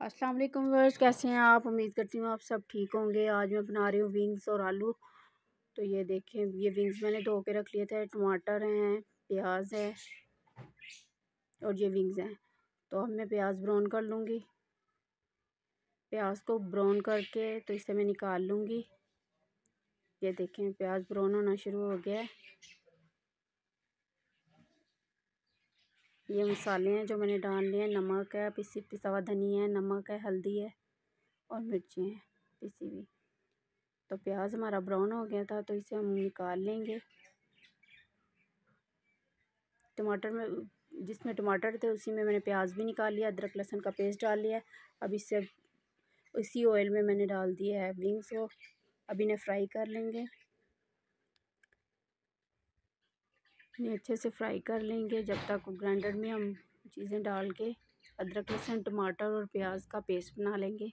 अस्सलाम वालेकुम कैसे हैं आप? उम्मीद करती हूँ आप सब ठीक होंगे। आज मैं बना रही हूँ विंग्स और आलू। तो ये देखें, ये विंग्स मैंने धो के रख लिए थे। टमाटर हैं, प्याज है और ये विंग्स हैं। तो अब मैं प्याज ब्राउन कर लूँगी। प्याज को ब्राउन करके तो इसे मैं निकाल लूँगी। ये देखें, प्याज ब्राउन होना शुरू हो गया है। ये मसाले हैं जो मैंने डाल डालने हैं। नमक है, पिसी, पिसा हुआ धनिया है, नमक है, हल्दी है और मिर्ची हैं, पिसी हुई। तो प्याज हमारा ब्राउन हो गया था तो इसे हम निकाल लेंगे। टमाटर में, जिसमें टमाटर थे, उसी में मैंने प्याज भी निकाल लिया, अदरक, लहसुन का पेस्ट डाल लिया। अब इससे इसी ऑयल में मैंने डाल दिया है विंग्स को। अब इन्हें फ्राई कर लेंगे। इन्हें अच्छे से फ्राई कर लेंगे। जब तक ग्राइंडर में हम चीज़ें डाल के अदरक, लहसुन, टमाटर और प्याज का पेस्ट बना लेंगे।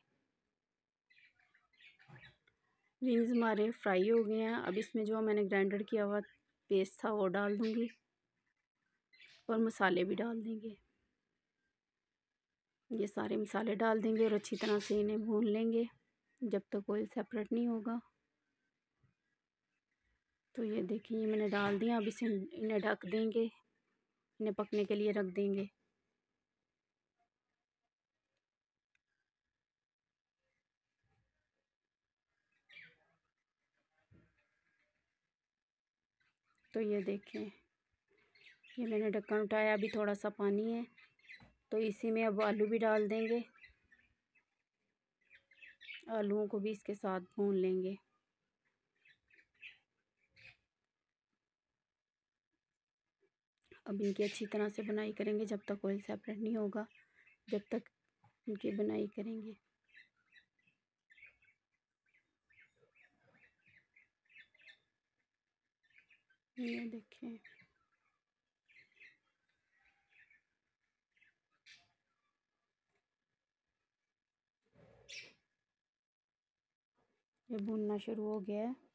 विंग्स हमारे फ्राई हो गए हैं। अब इसमें जो मैंने ग्राइंडर किया हुआ पेस्ट था, वो डाल दूँगी और मसाले भी डाल देंगे। ये सारे मसाले डाल देंगे और अच्छी तरह से इन्हें भून लेंगे। जब तक तो ऑयल सेपरेट नहीं होगा। तो ये देखिए, ये मैंने डाल दिया। अब इसे इन्हें ढक देंगे। इन्हें पकने के लिए रख देंगे। तो ये देखें ये मैंने ढक्कन उठाया। अभी थोड़ा सा पानी है तो इसी में अब आलू भी डाल देंगे। आलूओं को भी इसके साथ भून लेंगे। अब इनकी अच्छी तरह से बनाई करेंगे जब तक ऑयल सेपरेट नहीं होगा, जब तक इनकी बनाई करेंगे। ये देखें। ये शुरू हो गया है।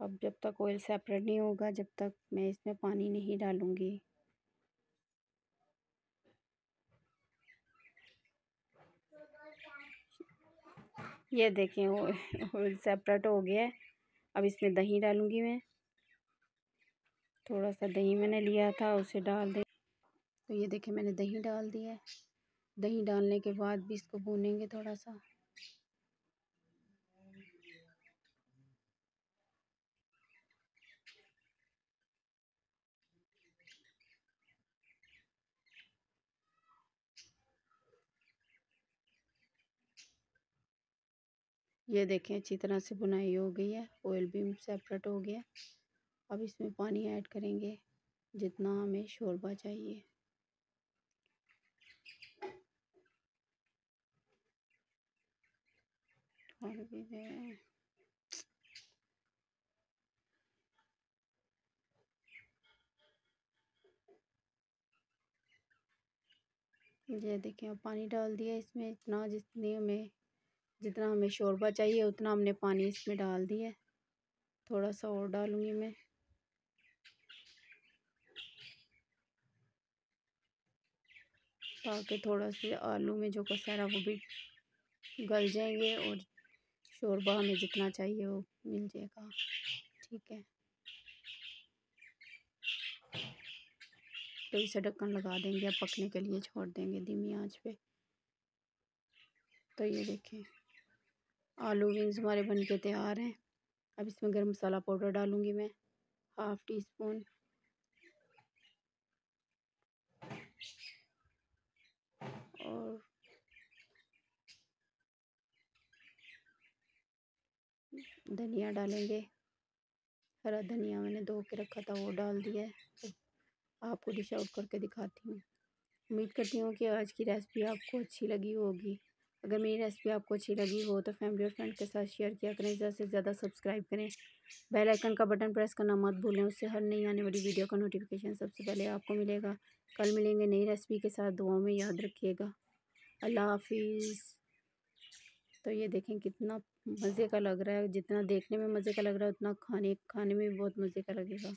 अब जब तक ऑयल सेपरेट नहीं होगा, जब तक मैं इसमें पानी नहीं डालूँगी। ये देखें ऑयल सेपरेट हो गया है। अब इसमें दही डालूँगी मैं। थोड़ा सा दही मैंने लिया था, उसे डाल दे। तो ये देखें, मैंने दही डाल दिया है। दही डालने के बाद भी इसको भूनेंगे थोड़ा सा। ये देखें, अच्छी तरह से बुनाई हो गई है ऑयल भी सेपरेट हो गया। अब इसमें पानी ऐड करेंगे, जितना हमें शोरबा चाहिए। और भी ये देखें पानी डाल दिया इसमें, इतना जितनी हमें जितना हमें शोरबा चाहिए, उतना हमने पानी इसमें डाल दिया थोड़ा सा और डालूँगी मैं। ताकि थोड़ा सा आलू में जो कसारा वो भी गल जाएँगे और शोरबा हमें जितना चाहिए वो मिल जाएगा। ठीक है। तो इसे ढक्कन लगा देंगे अब पकने के लिए छोड़ देंगे धीमी आँच पे। तो ये देखें। आलू विंग्स हमारे बन के तैयार हैं। अब इसमें गर्म मसाला पाउडर डालूँगी मैं, हाफ़ टी स्पून और धनिया डालेंगे, हरा धनिया मैंने धो के रखा था, वो डाल दिया है। आपको डिश आउट करके दिखाती हूँ। उम्मीद करती हूँ कि आज की रेसिपी आपको अच्छी लगी होगी। अगर मेरी रेसिपी आपको अच्छी लगी हो तो फैमिली और फ्रेंड के साथ शेयर किया करें, ज़्यादा से ज़्यादा सब्सक्राइब करें। बेल आइकन का बटन प्रेस करना मत भूलें, उससे हर नई आने वाली वीडियो का नोटिफिकेशन सबसे पहले आपको मिलेगा। कल मिलेंगे नई रेसिपी के साथ, दुआओं में याद रखिएगा। अल्लाह हाफिज़। तो ये देखें कितना मज़े का लग रहा है, जितना देखने में मज़े का लग रहा है, उतना खाने खाने में भी बहुत मज़े का लगेगा।